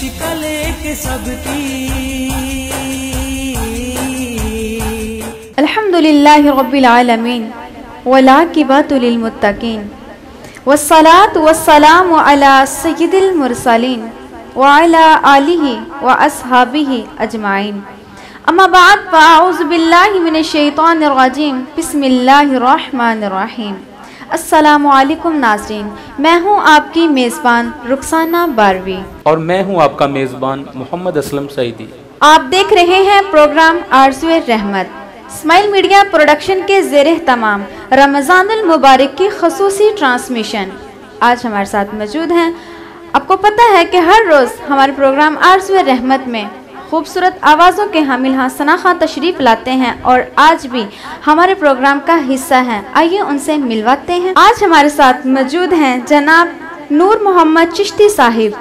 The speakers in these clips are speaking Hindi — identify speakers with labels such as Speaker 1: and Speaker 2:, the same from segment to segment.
Speaker 1: शिकले के सबकी।
Speaker 2: अल्हम्दुलिल्लाहि रब्बिल आलमीन वलाकिबतुल मुत्तकीन वस्सलात वस्सलामु अला सय्यिदिल मुरसलीन, व अला आलिहि व अस्हाबिहि अजमाइन। अम्मा बाद फ़ाऊज़ु बिल्लाहि मिनश शैतानिर रजीम। बिस्मिल्लाहिर रहमानिर रहीम। अस्सलामु अलैकुम नाज़रीन मैं हूँ आपकी मेज़बान रुखसाना बारवी।
Speaker 3: और मैं हूँ आपका मेज़बान मोहम्मद असलम सईदी।
Speaker 2: आप देख रहे हैं प्रोग्राम आरजुए रहमत। स्माइल मीडिया प्रोडक्शन के जेर तमाम रमज़ानुल मुबारक की खसूसी ट्रांसमिशन। आज हमारे साथ मौजूद हैं। आपको पता है कि हर रोज़ हमारे प्रोग्राम आरजुए रहमत में खूबसूरत आवाज़ों के हामिल हाँ सना खां तशरीफ़ लाते हैं और आज भी हमारे प्रोग्राम का हिस्सा हैं। आइए उनसे मिलवाते हैं। आज हमारे साथ मौजूद हैं जनाब नूर मोहम्मद चिश्ती साहिब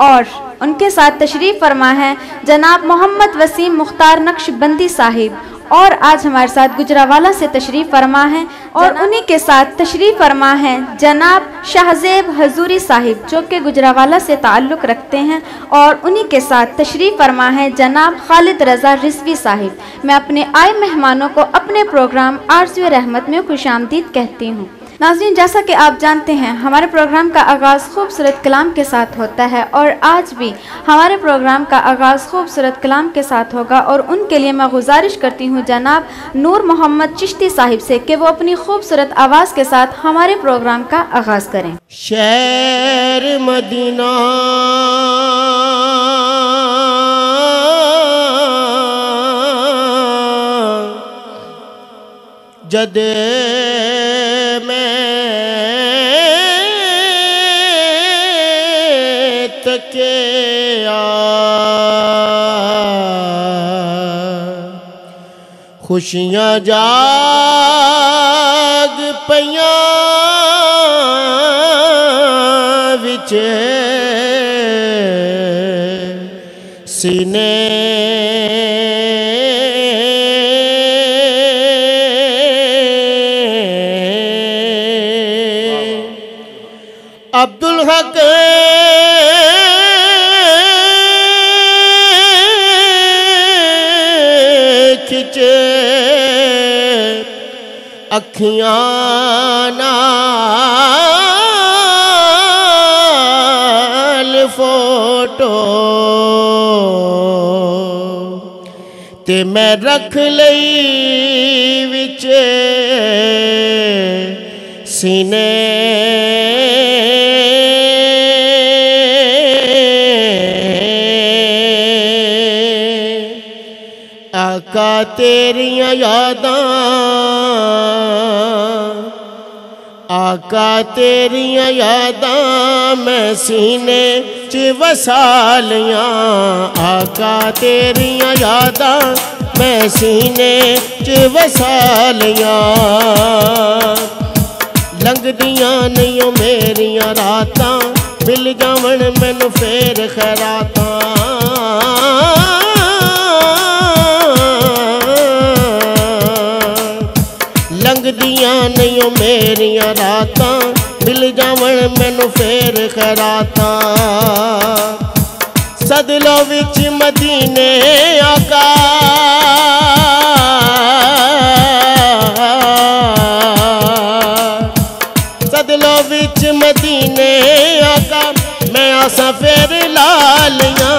Speaker 2: और उनके साथ तशरीफ़ फरमा है जनाब मोहम्मद वसीम मुख्तार नक्शबंदी साहिब और आज हमारे साथ गुजरावाला से तशरीफ़ फरमा है और उन्हीं के साथ तशरीफ़ फरमा है जनाब शाहजेब हजूरी साहिब जो कि गुजरावाला से ताल्लुक़ रखते हैं और उन्हीं के साथ तशरीफ़ फरमा है जनाब खालिद रज़ा रिजवी साहिब। मैं अपने आए मेहमानों को अपने प्रोग्राम आरज़ू रहमत में खुश आमदीद कहती हूँ। नाजरीन, जैसा कि आप जानते हैं, हमारे प्रोग्राम का आगाज़ खूबसूरत कलाम के साथ होता है और आज भी हमारे प्रोग्राम का आगाज़ खूबसूरत कलाम के साथ होगा और उनके लिए मैं गुजारिश करती हूँ, जनाब नूर मोहम्मद चिश्ती साहिब से, कि वो अपनी खूबसूरत आवाज़ के साथ हमारे प्रोग्राम का आगाज़ करें।
Speaker 4: शहर मदीना जद खुशियां जाग पिया विच सीने अखियां नाल फोटो। ते मैं रख लई विच। सीने आका तेरियाँ यादां आका तेरियाँ यादां मैं सीने च वसा लियाँ आका तेरियाँ यादां मैं सीने च वसा लियाँ लंघदियाँ नहीं ओ मेरियाँ रातां मिल जावन मैनू फेर खैरातां लंघदियाँ नहीं ओ मेरियाँ रातां मिल जावन मैनू फेर खैरातां सदलो विच मदीने आका सदलो विच मदीने आका मैं आसा फेर लालियाँ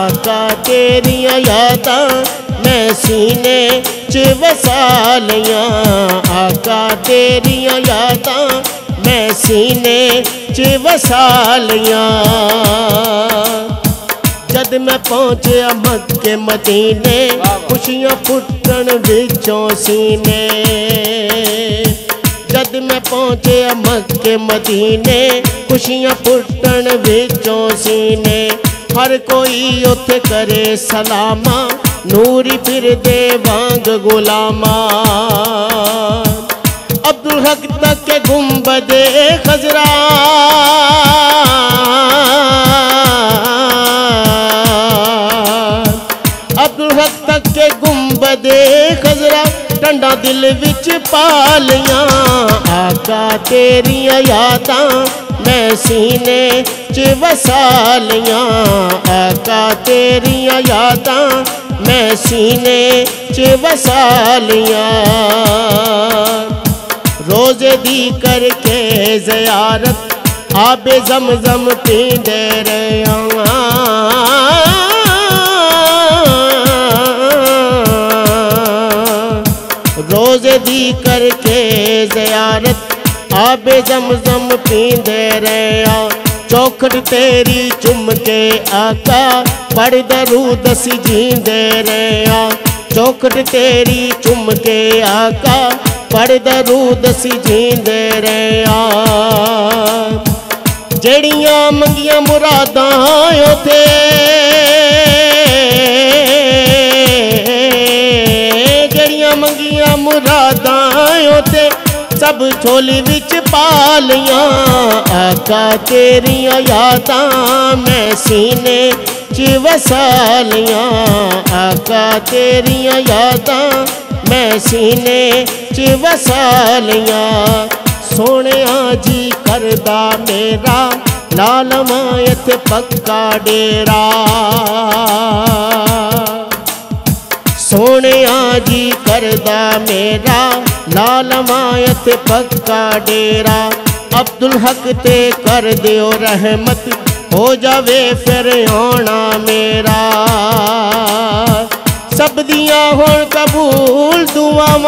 Speaker 4: आका तेरियाँ यादां मैं सीने च वसा लियाँ आका तेरियाँ यादां मैं सीने च वसा लियाँ जद मैं पहुंचया मक्के मदीने, खुशियाँ फुटन विचों सीने। जद मैं पहुंचया मक्के मदीने, खुशियाँ फुटन विचों सीने। हर कोई उथे करे सलामा नूरी फिर दे वांग गुलामा अब्दुल हक तक के गुम्बदे खजरा अब्दुल हक तक के गुम्बदे खजरा टंडा दिल विच पालियाँ। आका तेरियाँ यादां मैं सीने च वसालियाँ, आका तेरियाँ यादां, मैं सीने च वसालियाँ। रोज़े दी करके जियारत जम जमजम पींदे रहा रोज दी करके जियारत ਆਬੇ ਜ਼ਮਜ਼ਮ ਪੀਂਦੇ ਰਹਿਆ ਚੌਖੜ ਤੇਰੀ ਚੁੰਮ ਕੇ ਆਕਾ ਪੜ ਦਰੂਦ ਅਸੀਂ ਜੀਂਦੇ ਰਹਿਆ ਚੌਖੜ ਤੇਰੀ ਚੁੰਮ ਕੇ ਆਕਾ ਪੜ ਦਰੂਦ ਅਸੀਂ ਜੀਂਦੇ ਰਹਿਆ ਜਿਹੜੀਆਂ ਮੰਗੀਆਂ ਮੁਰਾਦਾਂ ਉਥੇ, ਜਿਹੜੀਆਂ ਮੰਗੀਆਂ ਮੁਰਾਦਾਂ ਉਥੇ ਸਭ ਝੋਲੀ ਵਿੱਚ ਪਾ ਲੀਆਂ ਆਕਾ ਤੇਰੀਆਂ ਯਾਦਾਂ ਮੈਂ ਸੀਨੇ 'ਚ ਵਸਾ ਲੀਆਂ ਆਕਾ ਤੇਰੀਆਂ ਯਾਦਾਂ ਮੈਂ ਸੀਨੇ 'ਚ ਵਸਾ ਲੀਆਂ ਸੋਹਣਿਆ ਜੀ ਕਰਦਾ ਮੇਰਾ ਲਾਲਵਾਂ ਇੱਥੇ ਪੱਕਾ ਡੇਰਾ ਸੋਹਣਿਆ ਜੀ ਕਰਦਾ ਮੇਰਾ नालमायत पक्का डेरा, अब्दुल हक ते कर दियो रहमत, हो जावे फिर आना मेरा। सब दिया हो कबूल दुआव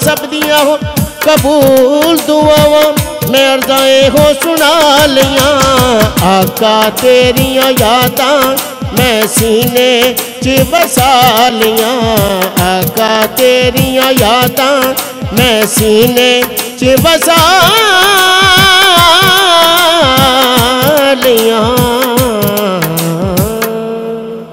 Speaker 4: सब दिया हो कबूल दुआव मैं। अर्जाए हो सुना लिया, आका तेरिया यादा मैं सीने ਸੀਨੇ 'ਚ ਵਸਾ ਲੀਆਂ ਆਕਾ ਤੇਰੀਆਂ ਯਾਦਾਂ ਮੈਂ ਸੀਨੇ 'ਚ ਵਸਾ ਲੀਆਂ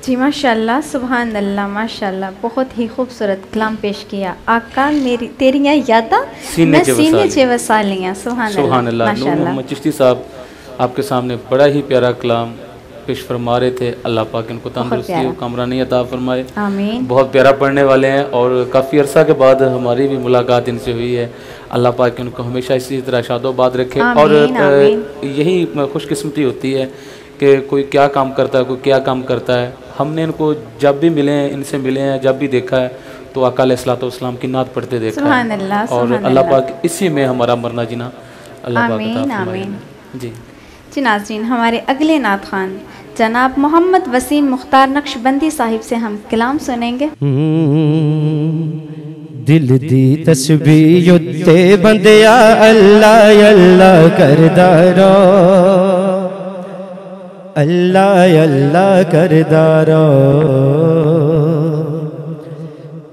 Speaker 2: जी माशाल्लाह सुबहान अल्लाह माशाल्लाह बहुत ही खूबसूरत कलाम पेश किया आका मेरी तेरियां यादा
Speaker 3: सीने
Speaker 2: मैं
Speaker 3: चे
Speaker 2: सीने
Speaker 3: वसा
Speaker 2: चे वसा लिया सुबहान
Speaker 3: सुबहान
Speaker 2: अल्लाह
Speaker 3: अल्लाह नूर
Speaker 2: माशाल्लाह
Speaker 3: मोहम्मद चिश्ती साहब आपके सामने बड़ा ही प्यारा कलाम पेश फरमा रहे थे। अल्लाह पाक इनको तंदुरुस्ती कामरानी अता फरमाए। बहुत प्यारा पढ़ने वाले हैं और काफ़ी अरसा के बाद हमारी भी मुलाकात इनसे हुई है। अल्लाह पाक इनको हमेशा इसी तरह शादोबाद रखे। और। यही खुशकिस्मती होती है कि कोई क्या काम करता है कोई क्या काम करता है। हमने इनको जब भी मिले हैं इनसे मिले हैं जब भी देखा है तो अकाल इस्लाम की नात पढ़ते देखा है। और अल्लाह। पाक इसी में हमारा मरना जीना अल्लाह पाक। जी।
Speaker 2: जी हमारे अगले नात खान जनाब मोहम्मद वसीम मुख्तार नक्शबंदी साहिब से हम कलाम सुनेंगे।
Speaker 5: हम्म, दिल दी तस्वीर उत्ते बंदिया, अल्लाह अल्लाह करदा अल्लाह अल्लाह करदा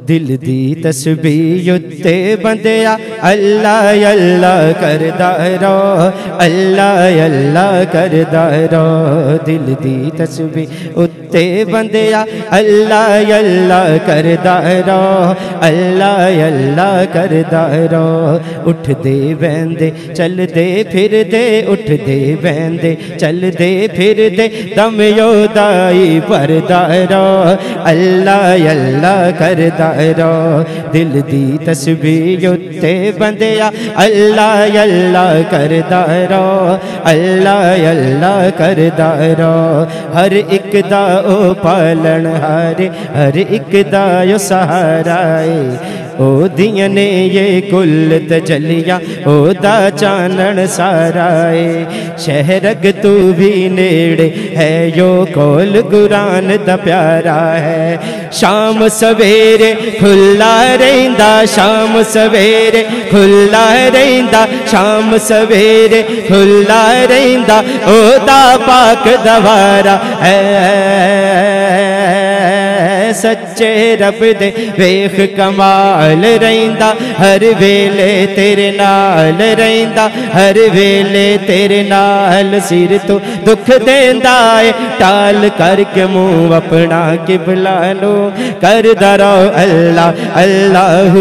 Speaker 5: दिल दी तस्बीह उत्ते बंदिया। अल्लाह अल्लाह कर दारो अल्लाह अल्लाह कर दारो दिल दी तस्बीह उत्ते बंदिया। अल्लाह अल्लाह कर दारो अल्लाह अल्लाह करदा रहो। उठदे बहंदे दे फिरदे, उठदे बहंदे फिर दे दम योदाई पर दारो अल्लाह अल्लाह करदा यारा दिल दी तस्वीर उत्ते बंदिया। अल्लाह अल्लाह करदा रहो। अल्लाह अल्लाह करदा रहो। हर एक दा ओ पालन हारे। हर एक दा सहारा ਉਹਦੀਆਂ ਨੇ ਇਹ ਕੁੱਲ ਤਜਲੀਆਂ, ਉਹਦਾ ਚਾਨਣ ਸਾਰਾ ਏ। ਸ਼ਹਿਰਗ ਤੂੰ ਵੀ ਨੇੜੇ ਹੈ ਜੋ ਕੋਲ ਗੁਰਾਨ ਦਾ ਪਿਆਰਾ ਹੈ। ਸ਼ਾਮ ਸਵੇਰੇ ਖੁੱਲਾ ਰਹਿੰਦਾ, ਸ਼ਾਮ ਸਵੇਰੇ ਖੁੱਲਾ ਰਹਿੰਦਾ, ਸ਼ਾਮ ਸਵੇਰੇ ਖੁੱਲਾ ਰਹਿੰਦਾ, ਉਹਦਾ ਪਾਕ ਦਵਾਰਾ ਹੈ। सच्चे रब दे, वेख कमाल रहिंदा हर वेले तेरे नाल रहिंदा हर वेले तेरे नाल सिर तो दुख देंदा है टाल करके मुँह अपना कि बुला लो। कर दरो अल्लाह अल्लाह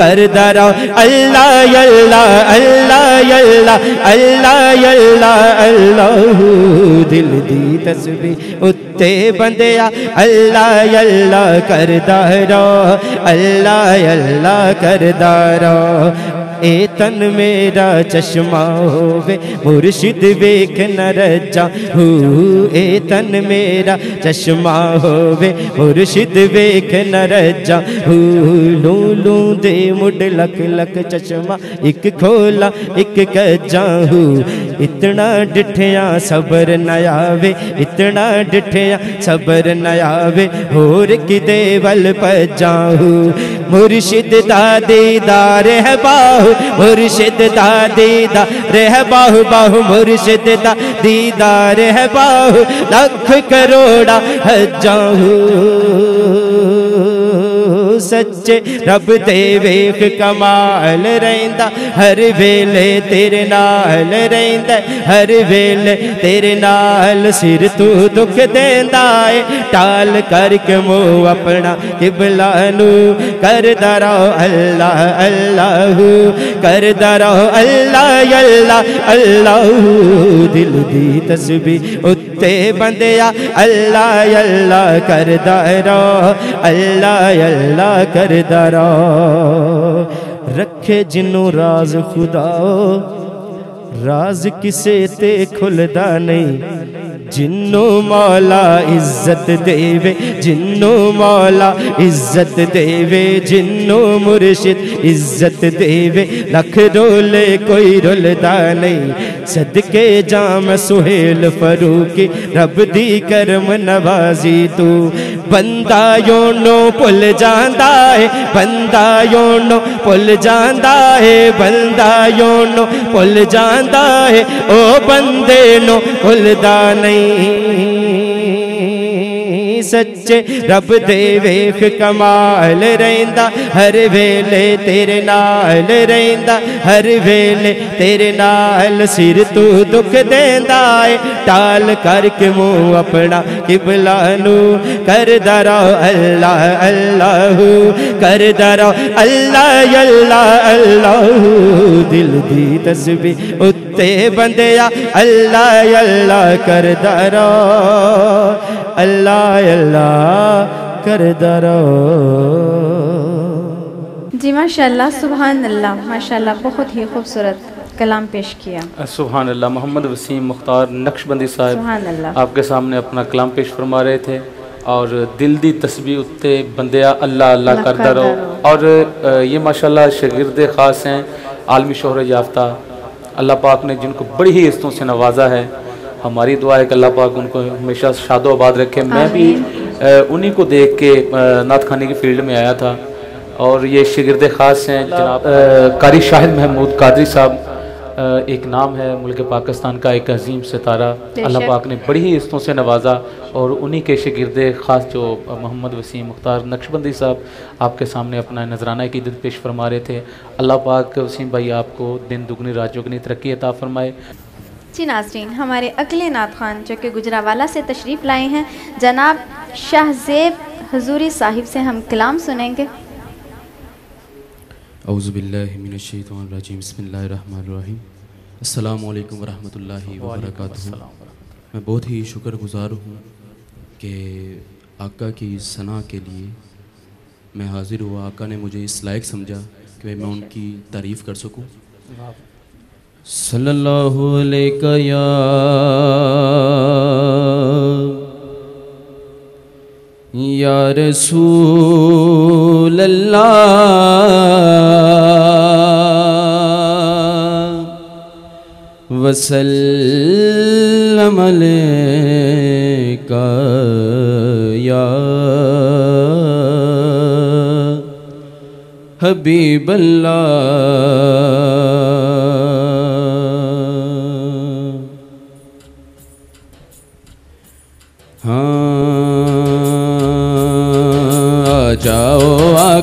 Speaker 5: कर दरो अल्लाह अल्लाह अल्लाह अल्लाह अल्लाह अल्लाह अल्लाह। दिल दी तस्बीह ते बंदया अल्लाह अल्लाह करदारो अल्लाह अल्लाह करदारो ए तन मेरा चश्मा होवे, मुर्शिद वेख न रजा हू, ए तन मेरा चश्मा होवे, मुर्शिद वेख न रजा हू, लू लू दे मुड लख लख चश्मा एक खोला एक कजा हू, इतना डिठिया सबर न इतना डिठिया सबर न आवे, होर किदे वल पजाहू मुर्शिद दा दीदार है बाहु, मुर्शिद दा दीदार है बाहु बाहु मुर्शिद दा दीदार है बाहु। लख करोड़ा हजाहू सच्चे रब दे वेख कमाल रहिंदा। हर वेले तेरे नाल रहिंदा हर वेले तेरे नाल सिर तू दुख देंदा है टाल करके मुँह अपना किबला नू करदा अल्लाह अल्लाह। करदा रहो अल्लाह अल्लाह अल्लाह। दिल दी तस्बीह उत्ते बंदिया, अल्लाह अल्लाह कर दारो अल्लाह अल्लाह कर दारो रखे जिनू राज खुदाओ राज किसे ते खुलदा नहीं। जिन्नो मौला इज़्ज़त देवे, जिन्नो मौला इज़्ज़त देवे, जिन्नो मुर्शिद इज़्ज़त देवे। लख रोले कोई रुलता नहीं, सदके जाम सुहेल फरूकी, रब दी करम नवाजी तू। बंदा योनो भुल जाता है बंदा योनो भुल जाता है बंदा योनो भुल जाता है, ओ बंदे नो भुलदा नहीं। सच्चे रब दे वेख कमाल रहिंदा हर वेले तेरे नाल रहिंदा हर वेले तेरे नाल सिर तू दुख देंदा है टाल करके मुँह अपना किबला नू करदा रहो अल्लाह अल्लाह करदा रहो अल्लाह अल्लाह अल्लाह। दिल दी तस्बीह उत्ते बंदिया, अल्लाह अल्लाह करदा रहो अल्लाह अल्लाह करदा रहो
Speaker 2: जी माशाल्लाह सुबहान अल्लाह माशाल्लाह बहुत ही खूबसूरत कलाम पेश किया।
Speaker 3: सुबहान अल्लाह मोहम्मद वसीम मुख्तार नक्शबंदी साहब
Speaker 2: सुबहान अल्लाह
Speaker 3: आपके सामने अपना कलाम पेश फरमा रहे थे और दिल दी तस्बीह उत्ते बंदिया अल्लाह अल्लाह
Speaker 2: करदा
Speaker 3: रहो। और ये माशाल्लाह शागिर्द ख़ास हैं आलमी शोहरत याफ्ता। अल्लाह पाक ने जिनको बड़ी ही इज्जतों से नवाजा है हमारी दुआ है कि अल्लाह पाक उनको हमेशा शादो आबाद रखे। मैं भी उन्हीं को देख के नात खाने की फ़ील्ड में आया था। और ये शागिर्द ख़ास हैं जनाब कारी शाहिद महमूद कादरी साहब एक नाम है मुल्क पाकिस्तान का एक अजीम सितारा। अल्लाह पाक ने बड़ी ही इज्जतों से नवाजा। और उन्हीं के शागिर्द ख़ास जो मोहम्मद वसीम मुख्तार नक्शबंदी साहब आपके सामने अपना नजराना की दीद पेश फरमा रहे थे। अल्लाह पाक वसीम भाई आपको दिन दुगनी रात जुगनी तरक्की अता फरमाए।
Speaker 2: जी नाजरीन, हमारे अगले नात खान, जो कि गुजरावाला से तशरीफ़ लाए हैं, जनाब शाहजेब हजूरी साहिब से हम कलाम सुनेंगे।
Speaker 6: अस्सलाम वालेकुम वरहमतुल्लाहि मैं बहुत ही शुक्रगुज़ार हूँ कि आका की सना के लिए मैं हाज़िर हुआ। आका ने मुझे इस लायक समझा कि मैं उनकी तारीफ़ कर सकूँ। सल्लल्लाहु अलैहि या या रसूल अल्लाह वसल्लम अलैका या हबीब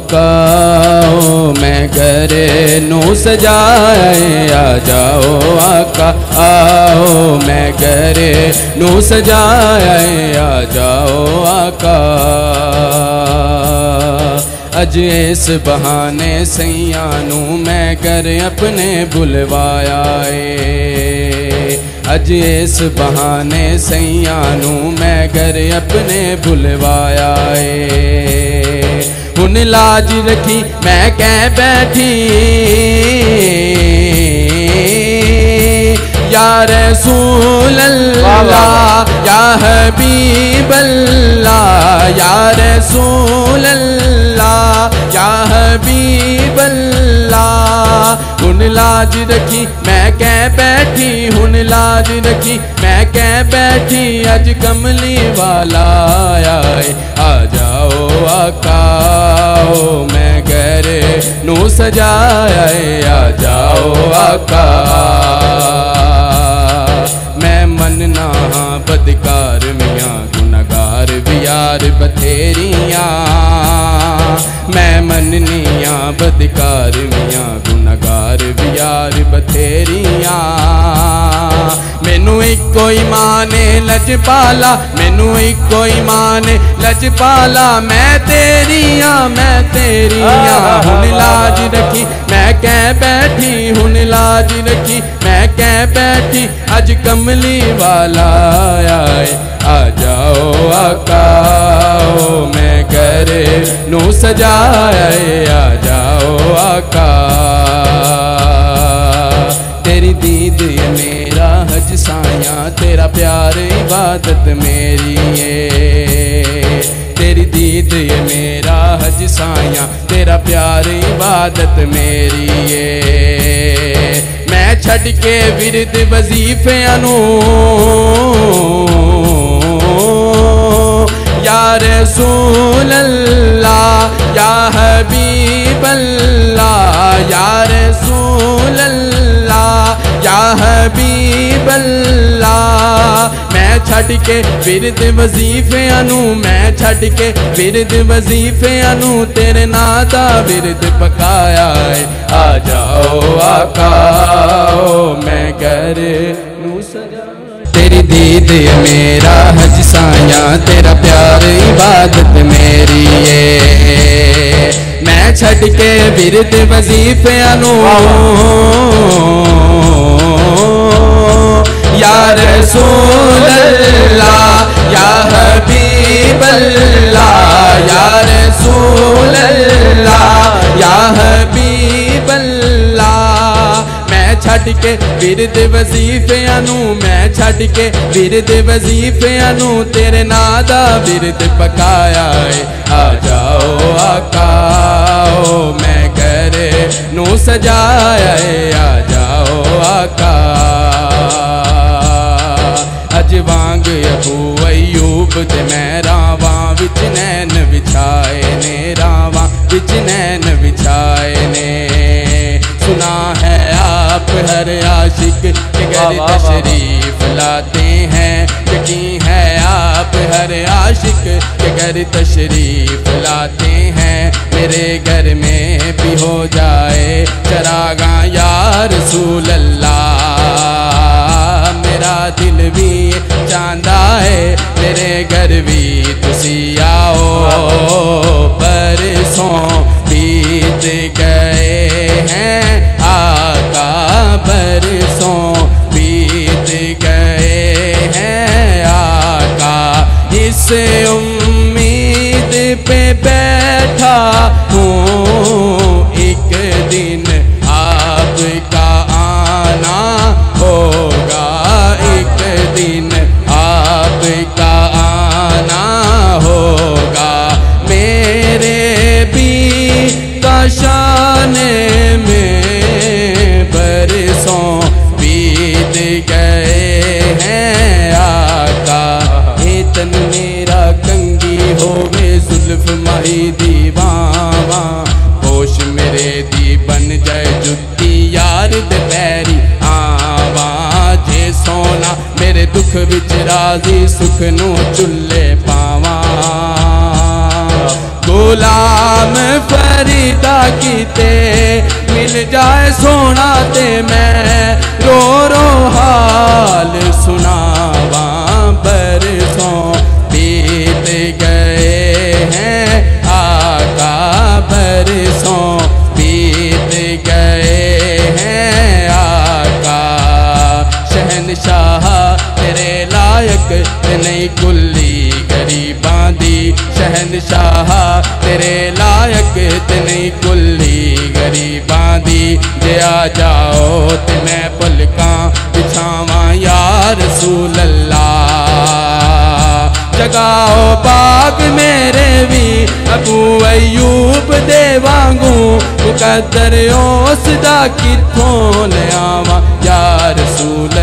Speaker 6: आका ओ मैं घरे नू सजाए, आ जाओ आका, आओ मैं घरे नू सजाए, आ जाओ आका। अज इस बहाने सैया नू मैं घर अपने बुलवाया ए अज इस बहाने सैया नू मैं घर हुन लाज रखी मैं कह बैठी या रसूल अल्लाह या हबीब अल्लाह या रसूल अल्लाह या हबीब अल्लाह हुन लाज रखी मैं कह बैठी हुन लाज रखी मैं कह बैठी अज कमली वाला आया आ जाओ आकाओ, मैं घर नू सजाया जाओ आका। मैं मनना हाँ बदकार, मियाँ गुनागार भी यार बथेरियाँ। मैं मननिया बदकार, मियाँ गुनागार भी यार बथेरियाँ। मैनू इको ही माने लजपाला मैनू इको ही माने लजपाला मैं तेरिया मैं तेरिया हुन लाज रखी मैं कह बैठी हुन लाज रखी मैं कह बैठी अज कमली वाला आया है आ जाओ आकाओ मैं करे नू सजाया है आ जाओ आका तेरी दीद मेरा, हज साया, तेरा प्यार इबादत मेरी है। तेरी दीद ये मेरा, हज साया, तेरा प्यार इबादत मेरी है। मैं छड़ के विरद वजीफे या रसूल अल्लाह या हबीब अल्लाह या रसूल अल्लाह या हबीब अल्लाह मैं छड़ के विरद वजीफे अनु, मैं छड़ के विरद वजीफे अनु, तेरे ना दा विरद पकाया है। आ जाओ, आकाओ, मैं घर सजा। तेरी दीद मेरा हज साया, तेरा प्यार इबादत मेरी है। मैं छड़ के विरद वजीफे अनु या रसूल अल्लाह या हबीब अल्लाह या रसूल अल्लाह या हबीब के विरद वजीफे अनु मैं छड़ के विरद वजीफे अनु तेरे ना दा विरद पकाया है। आ जाओ आकाओ मैं करे नू सजाया है। आ जाओ आका अज वांग अबू अयूब ते मैं रावा विच नैन विछाए ने, रावा विच नैन विछाए ने। हर आशिक के घर तशरीफ़ लाते हैं। यकीन है आप हर आशिक के घर तशरीफ़ लाते हैं। मेरे घर में भी हो जाए चरागा यार रसूल अल्लाह मेरा दिल भी चांदा है मेरे घर भी तुसी आओ। परसों बीत गए। बरसों बीत गए हैं आका। इस उम्मीद पे बैठा हूँ एक दिन। राज़ी सुख नू चुल्ले पावा गुलाम फरीदा कीते मिल जाए सोना ते मैं रो रो हाल शहनशाह, तेरे लायक इतनी कुल्ली गरीबां दी जे आ जाओ ते मैं पलकां बिछावां या रसूल अल्लाह जगाओ बाग मेरे भी, अबू अयूब दे वांगू, मुकद्दर उस दा किथों ले आवां या रसूल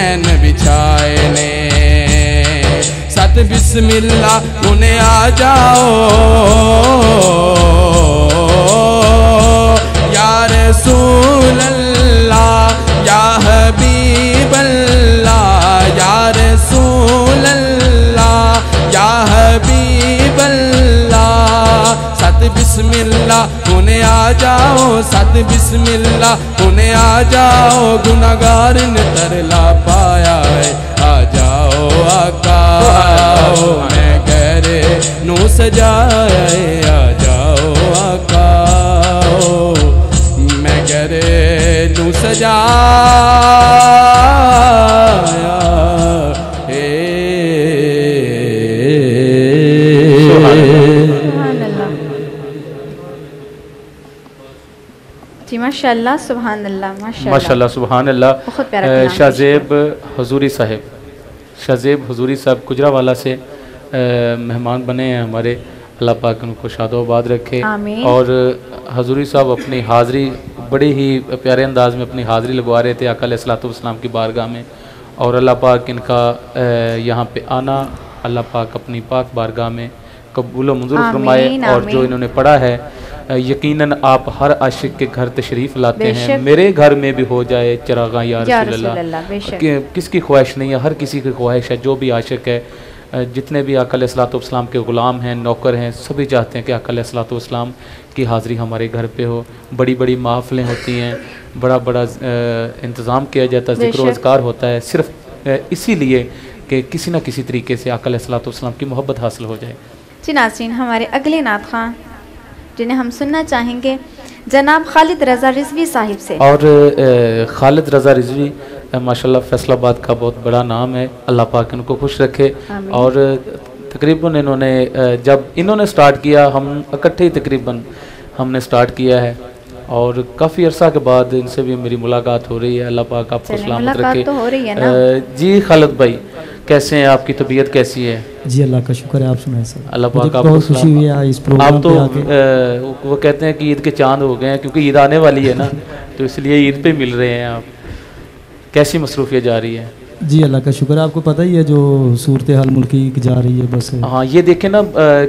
Speaker 6: नैन बिछाए ने सत बिस्मिल्ला उन्हें आ जाओ। या रसूल अल्लाह या हबीब अल्लाह या रसूल अल्लाह या हबीब अल्लाह सत बिस्मिल्ला आ जाओ, सत बिस्मिल्ला उन्हें आ जाओ, गुनागार ने तरला पाया है। आ जाओ, आका आओ मैं घर नू सजाया है आ जाओ, आका, मैं घर नू सजाया
Speaker 2: माशाल्लाह सुभान अल्लाह माशाल्लाह
Speaker 3: माशाल्लाह सुबहान अल्लाह शाहजेब हजूरी साहब। शाहजेब हजूरी साहब गुजरावाला से मेहमान बने हैं हमारे। अल्लाह पाक उनको शादोबाद रखे। और हजूरी साहब अपनी हाज़री बड़े ही प्यारे अंदाज में अपनी हाज़री लगवा रहे थे अकल सलाम की बारगाह में। और अल्लाह पाक इनका यहाँ पे आना। अल्लाह पाक अपनी पाक बारगाह में कबूल मंजूर फरमाए और जो इन्होंने पढ़ा है यकीनन आप हर आशिक के घर तशरीफ़ लाते हैं। मेरे घर में भी हो जाए चरागा या कि- किसकी ख्वाहिश नहीं है? हर किसी की ख्वाहिश है जो भी आशिक है जितने भी अकल सलाम के ग़ुलाम हैं नौकर हैं सभी चाहते हैं कि अकल सलाम की हाज़िरी हमारे घर पे हो। बड़ी बड़ी महफ़िलें होती हैं बड़ा बड़ा इंतज़ाम किया जाता है ज़िक्र। अज़कार होता है। सिर्फ़ इसीलिए कि किसी न किसी तरीके से अकल सलाम की मोहब्बत हासिल हो जाए।
Speaker 2: जी नाज़रीन हमारे अगले नात खान जिन्हें हम सुनना चाहेंगे जनाब खालिद रज़ा रिजवी साहिब से।
Speaker 3: और खालिद रज़ा रिजवी माशाल्लाह फैसलाबाद का बहुत बड़ा नाम है अल्लाह पाक इनको खुश रखे। और तकरीबन इन्होंने जब इन्होंने स्टार्ट किया हम इकट्ठे ही तकरीबन हमने स्टार्ट किया है। और काफ़ी अरसा के बाद इनसे भी मेरी मुलाकात हो रही है अल्लाह पाक आपको सलामत रखे।
Speaker 2: तो हो रही है ना?
Speaker 3: जी खालिद भाई कैसे हैं? आपकी तबीयत कैसी है?
Speaker 7: जी अल्लाह का शुक्र है आप सुनाए सर
Speaker 3: अल्लाह पाक आपको
Speaker 7: बहुत खुशी हुई है इस प्रोग्राम
Speaker 3: आप तो आ, वो- वो कहते हैं कि ईद के चाँद हो गए हैं क्योंकि ईद आने वाली है ना तो इसलिए ईद पे मिल रहे हैं आप। कैसी मसरूफियत जा रही है?
Speaker 7: जी अल्लाह का शुक्र है। आपको पता ही है जो सूरत हाल मुल्क की जा रही है बस।
Speaker 3: हाँ ये देखें ना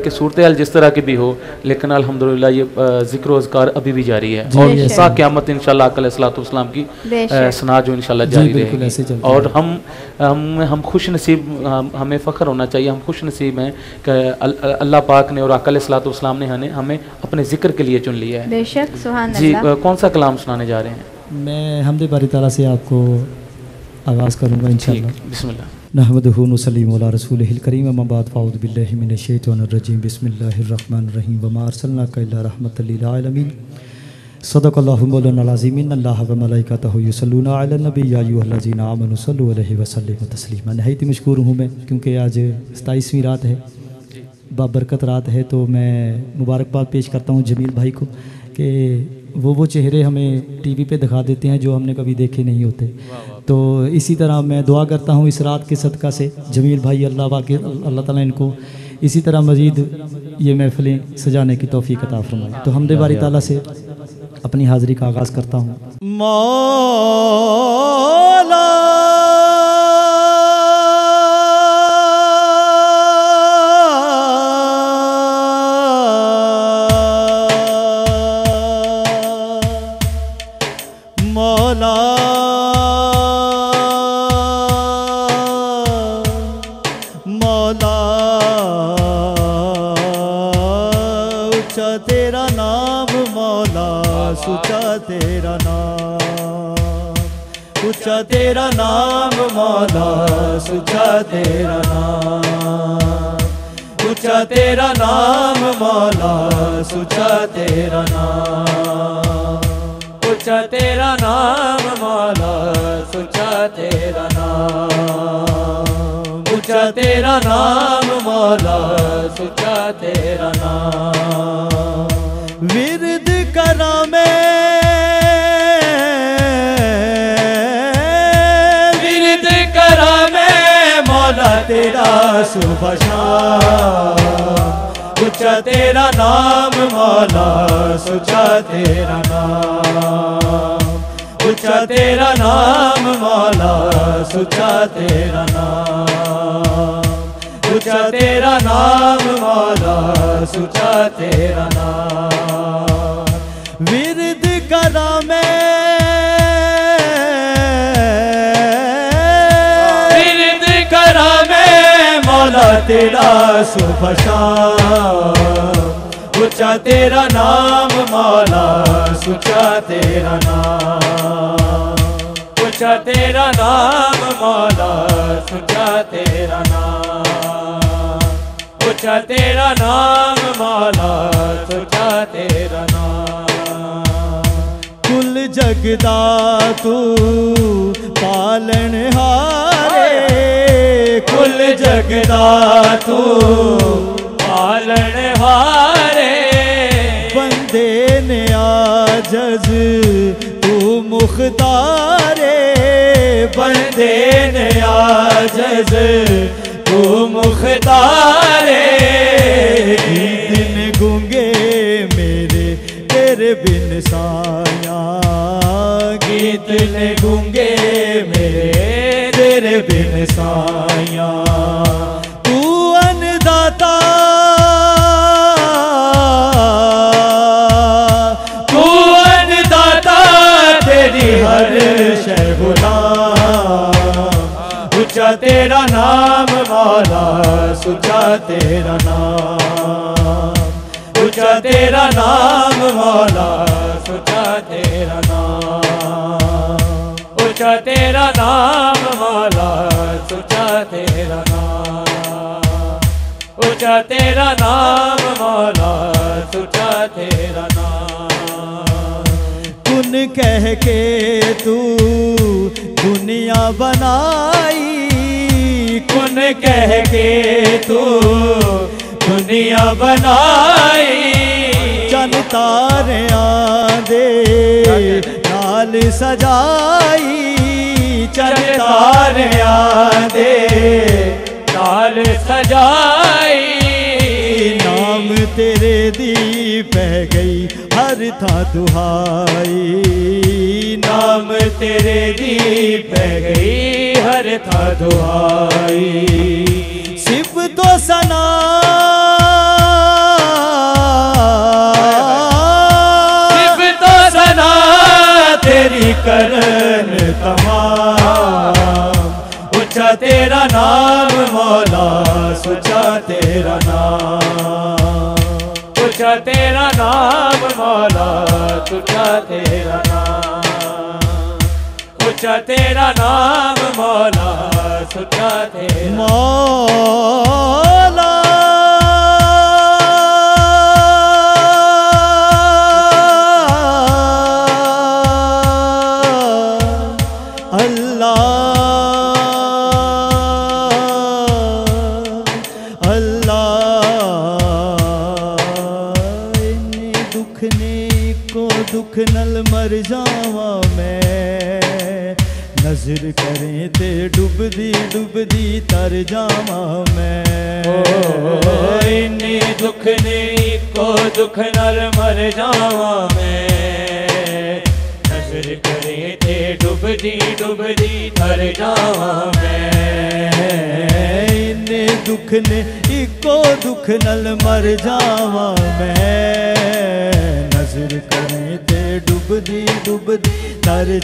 Speaker 3: कि सूरत हाल जिस तरह की भी हो लेकिन अल्हम्दुलिल्लाह ये ज़िक्र अज़कार अभी भी जारी है। और। सा क़यामत अकल सलाम की सना जो
Speaker 7: जी,
Speaker 3: जारी रहेगी। और हम हम हम खुश नसीब हम, हमें फ़ख्र होना चाहिए हम खुश नसीब हैं कि अल्लाह पाक ने और अकल सलाम ने हमें हमें अपने ज़िक्र के लिए चुन लिया है। जी कौन सा कलाम सुनाने जा रहे हैं?
Speaker 7: मैं हमदे बारी ताला से आपको आगाज़ करूँगा
Speaker 3: ठीक
Speaker 7: इंशाल्लाह।
Speaker 3: बिस्मिल्लाह।
Speaker 7: नहमदहू नसलीम अला रसूलिल करीम अम्मा बाद फ़ाउज़ बिल्लाहि मिनश शैतानिर रजीम। बिस्मिल्लाहिर रहमानिर रहीम। वमा अरसलनाका इल्ला रहमतल लिल आलमीन। सदक़ल्लाहु मौलाना अज़ीम इन्नल्लाह व मलाइकतहु युसल्लूना अलन नबी। या अय्युहल्लज़ीना आमनु सल्लु अलैहि व सल्लिमु तस्लीमा। नहायत मशकूर हूँ मैं क्योंकि आज सताईसवीं रात है। बाबरकत रात है तो मैं मुबारकबाद पेश करता हूँ जमील भाई को कि वो वो चेहरे हमें टीवी पे दिखा देते हैं जो हमने कभी देखे नहीं होते। तो इसी तरह मैं दुआ करता हूँ इस रात के सदका से, जमील भाई, अल्लाह वाकई अल्लाह ताला इनको इसी तरह मज़ीद ये महफ़िलें सजाने की तोफ़ी कता फरमाए। तो हमदे बारी ताला से अपनी हाज़िरी का आगाज़ करता हूँ।
Speaker 5: सुचा तेरा नाम, मौला सुचा तेरा नाम। सुचा तेरा नाम, मौला सुचा तेरा नाम।
Speaker 8: सुचा तेरा नाम, मौला सुचा तेरा नाम। सुचा तेरा नाम, मौला सुचा तेरा नाम।
Speaker 7: विरद करा मैं
Speaker 8: तेरा सुबह शाम तेरा नाम माला, सुचा तेरा नाम। ऊँचा तेरा नाम माला, सुचा तेरा नाम। ऊँचा तेरा नाम माला, सुचा तेरा नाम।
Speaker 7: विरद करा मैं
Speaker 8: तेरा शुभ शाम। तेरा नाम मौला, सुचा तेरा नाम। कुछ तेरा नाम माला, सुचा तेरा नाम। कुछ तेरा नाम माला, सुचा तेरा नाम। जगदा तू, पालन हारे।
Speaker 7: कुल जगदा तू, पालन हारे। बंदे ने आजज तू मुख्तारे।
Speaker 8: बंदे ने आजज तू मुखदारे
Speaker 7: दिन गुंगे मेरे, तेरे बिन
Speaker 8: सार। बिन गूँगे मेरे तेरे बिन साया
Speaker 7: तू
Speaker 8: अन्नदाता तू अन्नदाता, तेरी हर शय ऊँचा तेरा नाम माला सुचा तेरा नाम। सुचा तेरा नाम माला सुचा तेरा सोचा तेरा नाम माला सुचा तेरा नाम। सोचा तेरा नाम माला सोचा तेरा नाम।
Speaker 7: कुन कह के तू दुनिया बनाई।
Speaker 8: कुन कह के तू
Speaker 7: दुनिया बनाई। चन तारे आदे।
Speaker 8: चल सजाई चल तार दे
Speaker 7: ताल सजाई। नाम तेरे दी बह गई हर
Speaker 8: था दुहाई। नाम तेरे दी बह गई हर
Speaker 7: था दुहाई।
Speaker 8: सिर्फ़ तो सना करन तमाम। ऊँचा तेरा नाम मौला, सुचा तेरा नाम। ऊँचा तेरा नाम मौला, सुचा तेरा नाम। ऊँचा तेरा नाम मौला, सुचा तेरा
Speaker 7: मौला।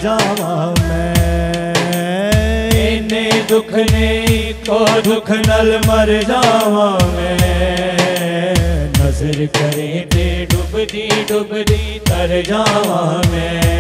Speaker 7: जावा मैं। इन दुख ने को तो दुख नल मर जावा मैं। नज़र करे दे डुबदी डुबदी तर जावा मैं।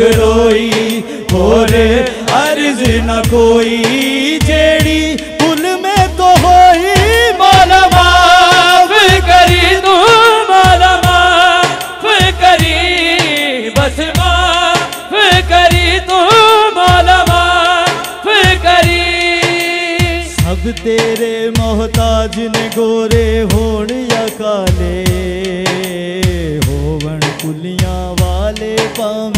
Speaker 7: रोई होरे अर्ज़ न कोई। जेड़ी पुल में तो होई, मौला माफ़ करी तू, मौला माफ़ करी। बस माफ़ करी तू, मौला माफ़ करी। सब तेरे मोहताज ने गोरे होण या काले होवन कुलियाँ वाले पावे।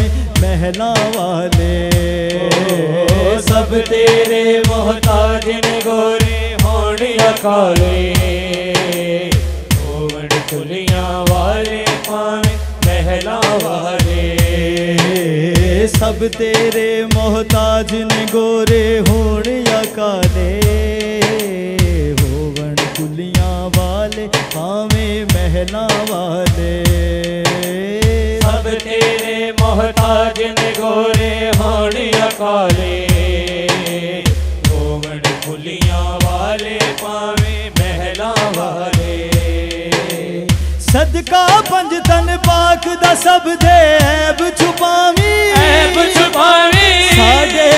Speaker 7: महला वाले सब तेरे मोहताज ने गोरे होण या काले होवन कुलियाँ वाले पावे महला वाले सब तेरे मोहताज ने गोरे होण या काले होवन कुलियाँ वाले पावे महला वाले सब तेरे मोहताज ने गोरे होण या काले होवन कुलियाँ वाले पावे महला वाले सदका पंज तन पाक दा सब दे ऐब छुपावी ऐब छुपावी साडे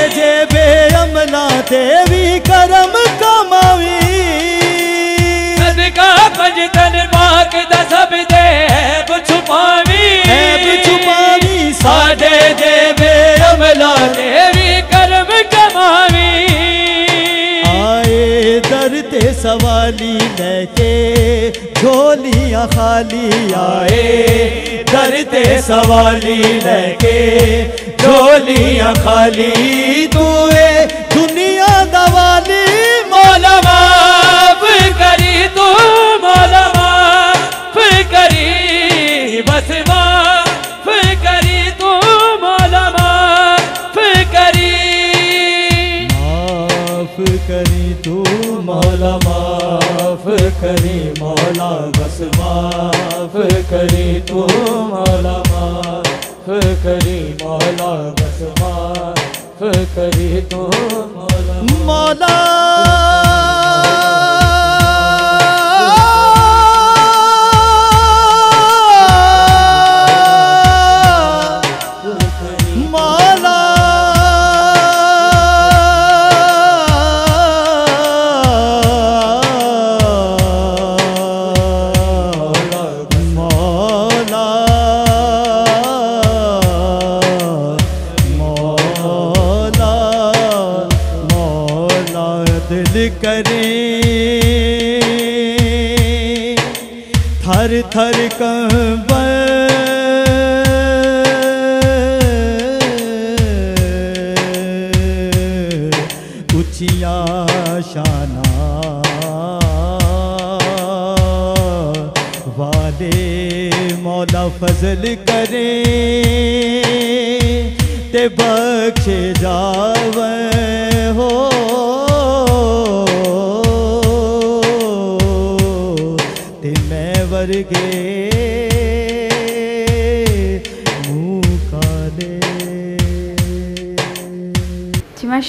Speaker 7: सवाली लेके झोलियाँ खाली आए। दर ते सवाली लेके झोलियाँ खाली तू करी मौला बस माफ करी तू मौला माफ करी मौला बस माफ करी तू मौला मौला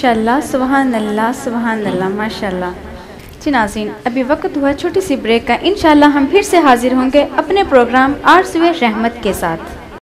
Speaker 2: माशाल्लाह सुबहान अल्लाह सुबहान अल्लाह माशाल्लाह। जी नाजीन अभी वक्त हुआ छोटी सी ब्रेक का। इंशाल्लाह हम फिर से हाजिर होंगे अपने प्रोग्राम आर्स रहमत के साथ।